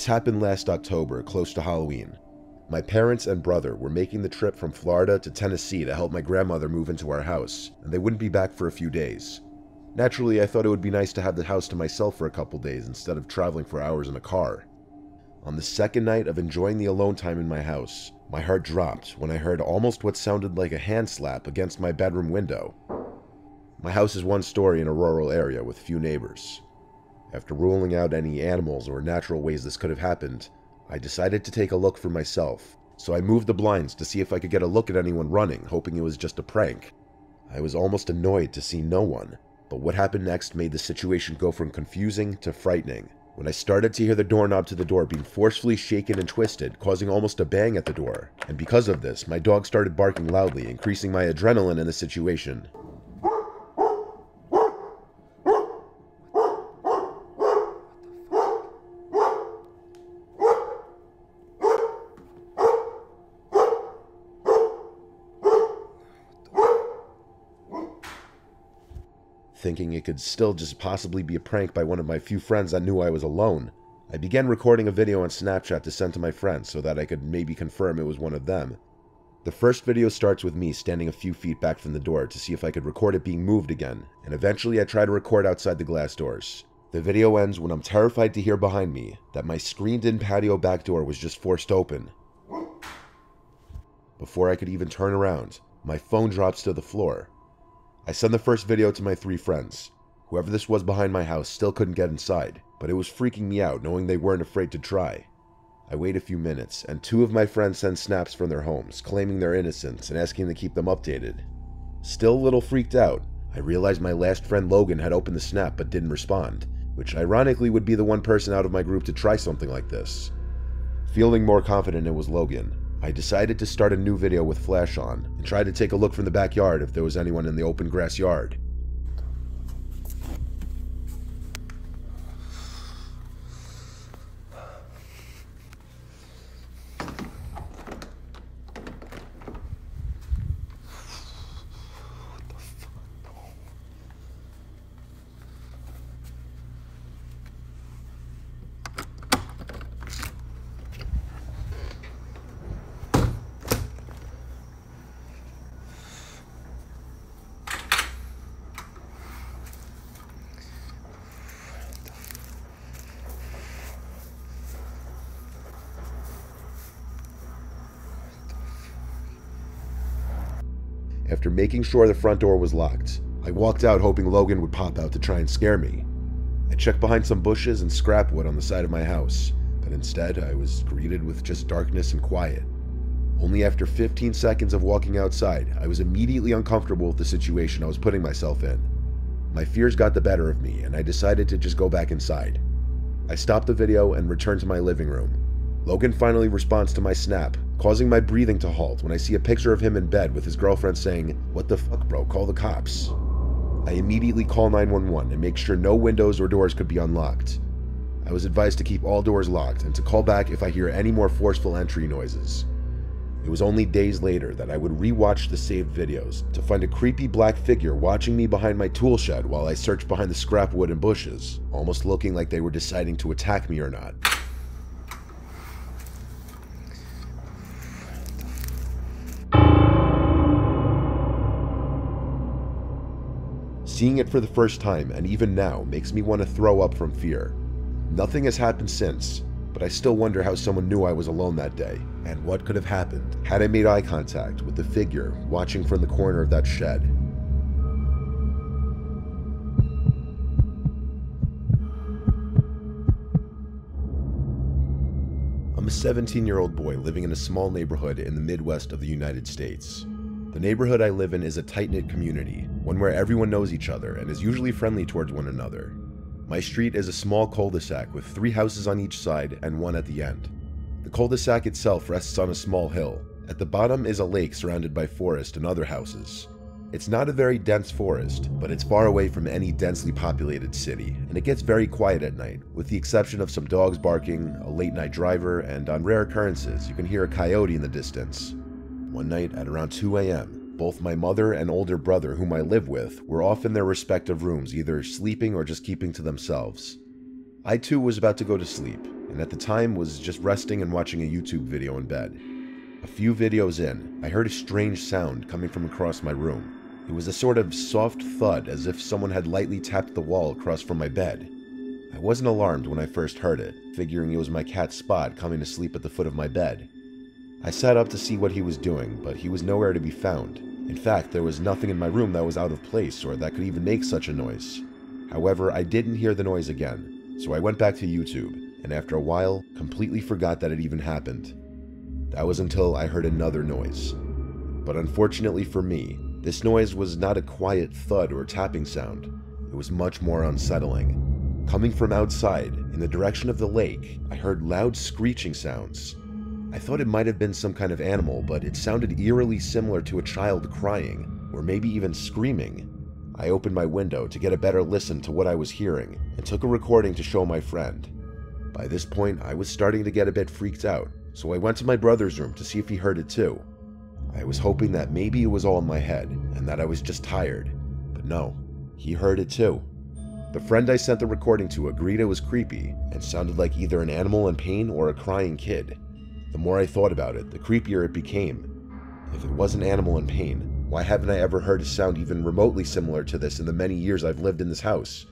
This happened last October, close to Halloween. My parents and brother were making the trip from Florida to Tennessee to help my grandmother move into our house, and they wouldn't be back for a few days. Naturally, I thought it would be nice to have the house to myself for a couple days instead of traveling for hours in a car. On the second night of enjoying the alone time in my house, my heart dropped when I heard almost what sounded like a hand slap against my bedroom window. My house is one story in a rural area with few neighbors. After ruling out any animals or natural ways this could have happened, I decided to take a look for myself, so I moved the blinds to see if I could get a look at anyone running, hoping it was just a prank. I was almost annoyed to see no one, but what happened next made the situation go from confusing to frightening. When I started to hear the doorknob to the door being forcefully shaken and twisted, causing almost a bang at the door, and because of this, my dog started barking loudly, increasing my adrenaline in the situation. Thinking it could still just possibly be a prank by one of my few friends that knew I was alone, I began recording a video on Snapchat to send to my friends so that I could maybe confirm it was one of them. The first video starts with me standing a few feet back from the door to see if I could record it being moved again, and eventually I try to record outside the glass doors. The video ends when I'm terrified to hear behind me that my screened-in patio back door was just forced open. Before I could even turn around, my phone drops to the floor, I send the first video to my three friends. Whoever this was behind my house still couldn't get inside, but it was freaking me out knowing they weren't afraid to try. I wait a few minutes, and two of my friends send snaps from their homes, claiming their innocence and asking to keep them updated. Still a little freaked out, I realized my last friend Logan had opened the snap but didn't respond, which ironically would be the one person out of my group to try something like this. Feeling more confident it was Logan, I decided to start a new video with flash on and try to take a look from the backyard if there was anyone in the open grass yard. After making sure the front door was locked, I walked out hoping Logan would pop out to try and scare me. I checked behind some bushes and scrap wood on the side of my house, but instead I was greeted with just darkness and quiet. Only after 15 seconds of walking outside, I was immediately uncomfortable with the situation I was putting myself in. My fears got the better of me, and I decided to just go back inside. I stopped the video and returned to my living room. Logan finally responds to my snap, causing my breathing to halt when I see a picture of him in bed with his girlfriend saying, What the fuck, bro? Call the cops. I immediately call 911 and make sure no windows or doors could be unlocked. I was advised to keep all doors locked and to call back if I hear any more forceful entry noises. It was only days later that I would rewatch the saved videos to find a creepy black figure watching me behind my tool shed while I searched behind the scrap wood and bushes, almost looking like they were deciding to attack me or not. Seeing it for the first time, and even now, makes me want to throw up from fear. Nothing has happened since, but I still wonder how someone knew I was alone that day, and what could have happened had I made eye contact with the figure watching from the corner of that shed. I'm a 17 year old boy living in a small neighborhood in the Midwest of the United States. The neighborhood I live in is a tight knit community, one where everyone knows each other and is usually friendly towards one another. My street is a small cul de sac with three houses on each side and one at the end. The cul de sac itself rests on a small hill. At the bottom is a lake surrounded by forest and other houses. It's not a very dense forest, but it's far away from any densely populated city, and it gets very quiet at night, with the exception of some dogs barking, a late night driver, and on rare occurrences, you can hear a coyote in the distance. One night at around 2 a.m., both my mother and older brother, whom I live with, were off in their respective rooms, either sleeping or just keeping to themselves. I too was about to go to sleep, and at the time was just resting and watching a YouTube video in bed. A few videos in, I heard a strange sound coming from across my room. It was a sort of soft thud as if someone had lightly tapped the wall across from my bed. I wasn't alarmed when I first heard it, figuring it was my cat Spot coming to sleep at the foot of my bed. I sat up to see what he was doing, but he was nowhere to be found. In fact, there was nothing in my room that was out of place or that could even make such a noise. However, I didn't hear the noise again, so I went back to YouTube, and after a while, completely forgot that it even happened. That was until I heard another noise. But unfortunately for me, this noise was not a quiet thud or tapping sound. It was much more unsettling. Coming from outside, in the direction of the lake, I heard loud screeching sounds. I thought it might have been some kind of animal, but it sounded eerily similar to a child crying, or maybe even screaming. I opened my window to get a better listen to what I was hearing, and took a recording to show my friend. By this point, I was starting to get a bit freaked out, so I went to my brother's room to see if he heard it too. I was hoping that maybe it was all in my head, and that I was just tired, but no, he heard it too. The friend I sent the recording to agreed it was creepy and sounded like either an animal in pain or a crying kid. The more I thought about it, the creepier it became. If it was an animal in pain, why haven't I ever heard a sound even remotely similar to this in the many years I've lived in this house?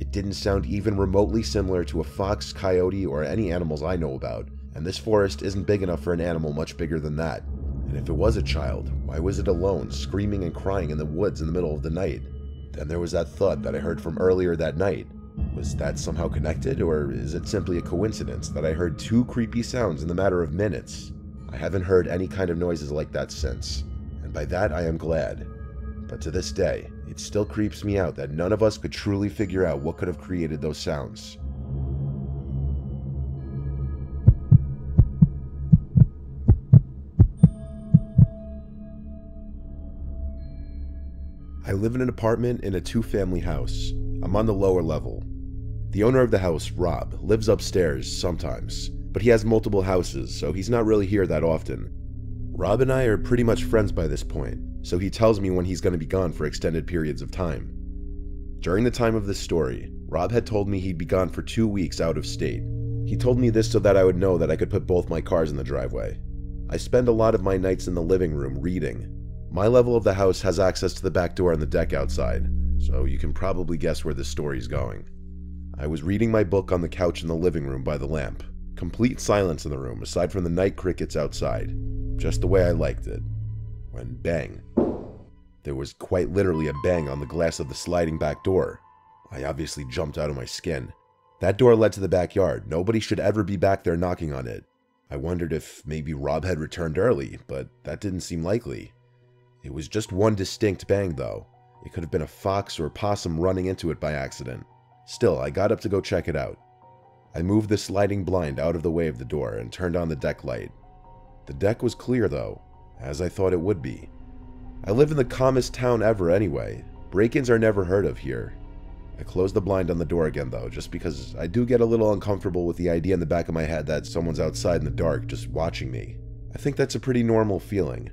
It didn't sound even remotely similar to a fox, coyote, or any animals I know about, and this forest isn't big enough for an animal much bigger than that. And if it was a child, why was it alone, screaming and crying in the woods in the middle of the night? Then there was that thud that I heard from earlier that night. Was that somehow connected, or is it simply a coincidence that I heard two creepy sounds in the matter of minutes? I haven't heard any kind of noises like that since, and by that I am glad. But to this day, it still creeps me out that none of us could truly figure out what could have created those sounds. I live in an apartment in a two family house. I'm on the lower level. The owner of the house, Rob, lives upstairs sometimes, but he has multiple houses, so he's not really here that often. Rob and I are pretty much friends by this point, so he tells me when he's going to be gone for extended periods of time. During the time of this story, Rob had told me he'd be gone for two weeks out of state. He told me this so that I would know that I could put both my cars in the driveway. I spend a lot of my nights in the living room reading. My level of the house has access to the back door and the deck outside, so you can probably guess where this story's going. I was reading my book on the couch in the living room by the lamp. Complete silence in the room, aside from the night crickets outside. Just the way I liked it. When bang. There was quite literally a bang on the glass of the sliding back door. I obviously jumped out of my skin. That door led to the backyard. Nobody should ever be back there knocking on it. I wondered if maybe Rob had returned early, but that didn't seem likely. It was just one distinct bang, though. It could have been a fox or a possum running into it by accident. Still, I got up to go check it out. I moved the sliding blind out of the way of the door and turned on the deck light. The deck was clear, though, as I thought it would be. I live in the calmest town ever anyway. Break ins are never heard of here. I close the blind on the door again, though, just because I do get a little uncomfortable with the idea in the back of my head that someone's outside in the dark just watching me. I think that's a pretty normal feeling.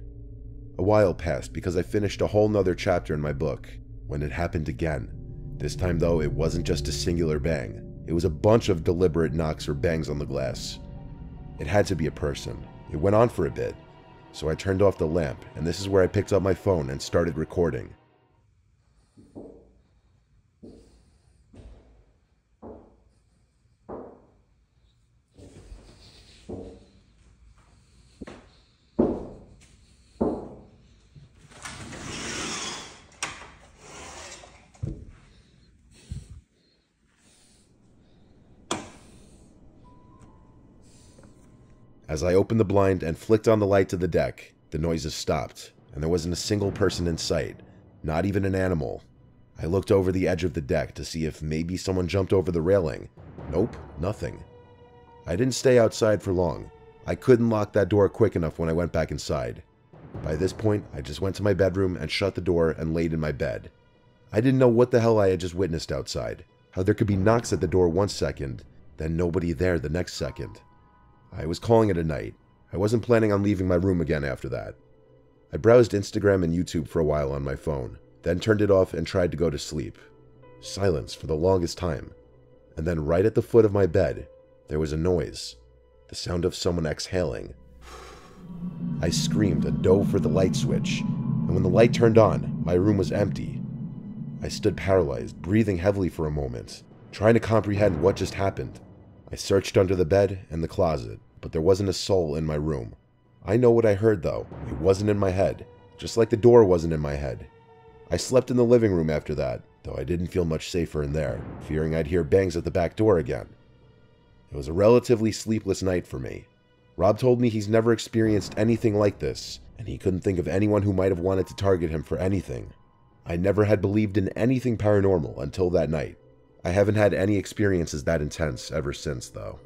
A while passed because I finished a whole nother chapter in my book when it happened again. This time, though, it wasn't just a singular bang, it was a bunch of deliberate knocks or bangs on the glass. It had to be a person. It went on for a bit, so I turned off the lamp, and this is where I picked up my phone and started recording. As I opened the blind and flicked on the light to the deck, the noises stopped, and there wasn't a single person in sight, not even an animal. I looked over the edge of the deck to see if maybe someone jumped over the railing. Nope, nothing. I didn't stay outside for long. I couldn't lock that door quick enough when I went back inside. By this point, I just went to my bedroom and shut the door and laid in my bed. I didn't know what the hell I had just witnessed outside, how there could be knocks at the door one second, then nobody there the next second. I was calling it a night. I wasn't planning on leaving my room again after that. I browsed Instagram and YouTube for a while on my phone, then turned it off and tried to go to sleep. Silence for the longest time. And then, right at the foot of my bed, there was a noise the sound of someone exhaling. I screamed and dove for the light switch, and when the light turned on, my room was empty. I stood paralyzed, breathing heavily for a moment, trying to comprehend what just happened. I searched under the bed and the closet, but there wasn't a soul in my room. I know what I heard though. It wasn't in my head, just like the door wasn't in my head. I slept in the living room after that, though I didn't feel much safer in there, fearing I'd hear bangs at the back door again. It was a relatively sleepless night for me. Rob told me he's never experienced anything like this, and he couldn't think of anyone who might have wanted to target him for anything. I never had believed in anything paranormal until that night. I haven't had any experiences that intense ever since, though.